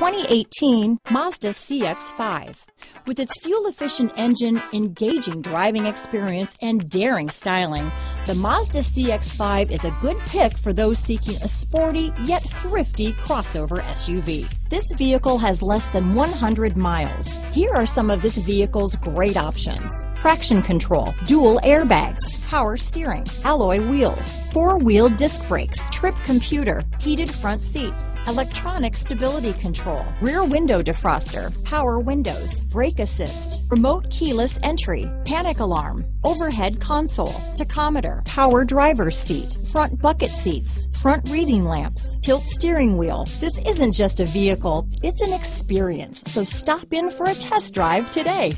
2018 Mazda CX-5. With its fuel-efficient engine, engaging driving experience, and daring styling, the Mazda CX-5 is a good pick for those seeking a sporty yet thrifty crossover SUV. This vehicle has less than 100 miles. Here are some of this vehicle's great options. Traction control, dual airbags, power steering, alloy wheels, four-wheel disc brakes, trip computer, heated front seats, electronic stability control, rear window defroster, power windows, brake assist, remote keyless entry, panic alarm, overhead console, tachometer, power driver's seat, front bucket seats, front reading lamps, tilt steering wheel. This isn't just a vehicle, it's an experience. So stop in for a test drive today.